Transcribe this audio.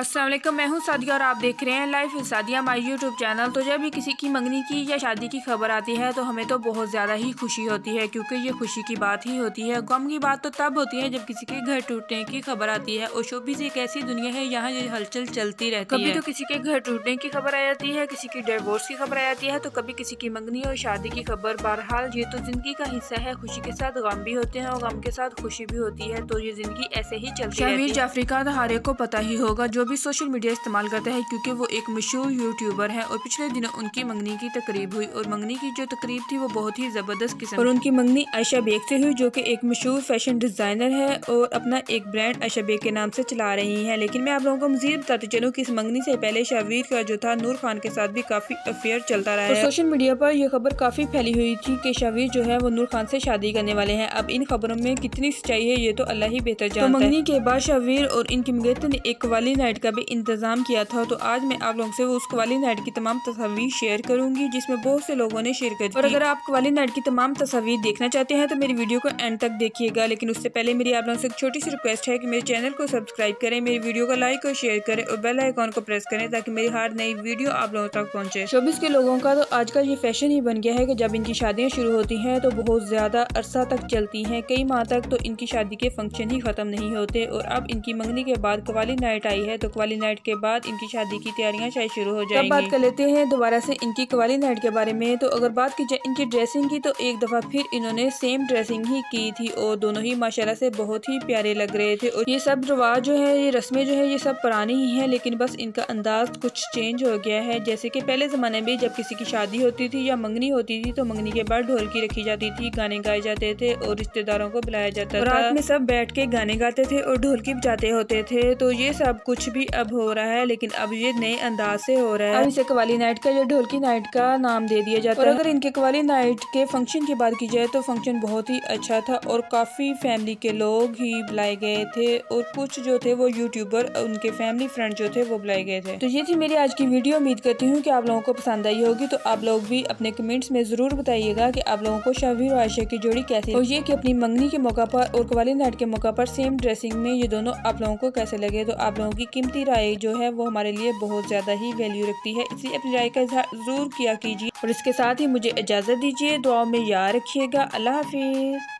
असलम मैं हूँ सादिया और आप देख रहे हैं life in Sadia my YouTube channel तो जब भी किसी की मंगनी की या शादी की खबर आती है तो हमें तो बहुत ज़्यादा ही खुशी होती है क्योंकि ये खुशी की बात ही होती है। गम की बात तो तब होती है जब किसी के घर टूटने की खबर आती है। और शोभी एक ऐसी दुनिया है यहाँ ये हलचल चलती रहती कभी है। कभी तो किसी के घर टूटने की खबर आ जाती है किसी की डिवोर्स की खबर आ जाती है तो कभी किसी की मंगनी और शादी की खबर। बहरहाल ये तो ज़िंदगी का हिस्सा है। खुशी के साथ गम भी होते हैं और गम के साथ खुशी भी होती है तो ये ज़िंदगी ऐसे ही चलती है। जाफरी का तो हर एक को पता ही होगा जो भी सोशल मीडिया इस्तेमाल करता है क्योंकि वो एक मशहूर यूट्यूबर है और पिछले दिनों उनकी मंगनी की तकरीब हुई और मंगनी की जो तकरीब थी वो बहुत ही ज़बरदस्त किस्म और उनकी मंगनी आयशा बेग से हुई जो कि एक मशहूर फ़ैशन डिज़ाइनर है और अपना एक ब्रांड आयशा बेग के नाम से चला रही है। लेकिन मैं आप लोगों को मजीद बताती चलूँ की इस मंगनी से पहले शाहवीर का जो था नूर खान के साथ भी काफ़ी अफेयर चलता रहा है। सोशल मीडिया पर यह खबर काफ़ी फैली हुई थी कि शाहवीर जो है वो नूर खान से शादी करने वाले हैं। अब इन खबरों में कितनी सच्चाई है ये तो अल्लाह ही बेहतर जानता तो मंगनी के बाद शाहवीर और इनकी मंगेतर ने एक वाली नाइट का भी इंतज़ाम किया था तो आज मैं आप लोगों से उस कवाली नाइट की तमाम तस्वीर शेयर करूँगी, जिसमें बहुत से लोगों ने शेयर कर और अगर आप कवाली नाइट की तमाम तस्वीर देखना चाहते हैं तो मेरी वीडियो को एंड तक देखिएगा। लेकिन उससे पहले मेरी आप लोगों से एक छोटी सी रिक्वेस्ट है कि मेरे चैनल को सब्सक्राइब करें, मेरी वीडियो को लाइक और शेयर करें और बेल आइकॉन को प्रेस करें ताकि मेरी हर नई वीडियो आप लोगों तक पहुँचे। चौबीस के लोगों का तो आजकल ये फ़ैशन ही बन गया है कि जब इनकी शादियाँ शुरू होती हैं तो बहुत ज़्यादा अरसा तक चलती हैं। कई माह तक तो इनकी शादी के फ़ंक्शन ही ख़त्म नहीं होते और अब इनकी मंगनी के बाद कवाली नाइट आई है तो कवाली नाइट के बाद इनकी शादी की तैयारियाँ शायद शुरू हो जाएँगी बात कर लेते हैं दोबारा से इनकी कवाली नाइट के बारे में। तो अगर बात की जाए इनकी ड्रेसिंग की तो एक दफ़ा फिर इन्होंने सेम ड्रेसिंग ही की थी और दोनों ही माशाला से बहुत ही प्यारे लग रहे थे। और ये सब रवाज जो है ये रस्में जो है ये सब पुरानी ही है लेकिन बस इनका अंदाज कुछ चेंज हो गया है। जैसे कि पहले ज़माने में जब किसी की शादी होती थी या मंगनी होती थी तो मंगनी के बाद ढोलकी रखी जाती थी गाने गाए जाते थे और रिश्तेदारों को बुलाया जाता था। रात में सब बैठ के गाने गाते थे और ढोलकी बजाते होते थे। तो ये सब कुछ भी अब हो रहा है लेकिन अब ये नए अंदाज से हो रहा है। अब इसे कवाली नाइट का या ढोलकी नाइट का नाम दे दिया जाता है। और अगर इनके कवाली नाइट के फ़ंक्शन की बात की जाए तो फ़ंक्शन बहुत ही अच्छा था और काफ़ी फैमिली के लोग ही बुलाए गए थे और कुछ जो थे वो यूट्यूबर उनके फैमिली फ्रेंड जो थे वो बुलाए गए थे। तो ये थी मेरी आज की वीडियो। उम्मीद करती हूँ की आप लोगों को पसंद आई होगी तो आप लोग भी अपने कमेंट्स में ज़रूर बताइएगा की आप लोगों को शाहवीर और आयशा की जोड़ी कैसी और ये की अपनी मंगनी के मौका पर और कवाली नाइट के मौका पर सेम ड्रेसिंग में ये दोनों आप लोगों को कैसे लगे तो आप लोगों की कीमती राय जो है वो हमारे लिए बहुत ज़्यादा ही वैल्यू रखती है। इसलिए अपनी राय का इजहार ज़रूर किया कीजिए। और इसके साथ ही मुझे इजाज़त दीजिए। दुआ में याद रखिएगा। अल्लाह हाफिज़।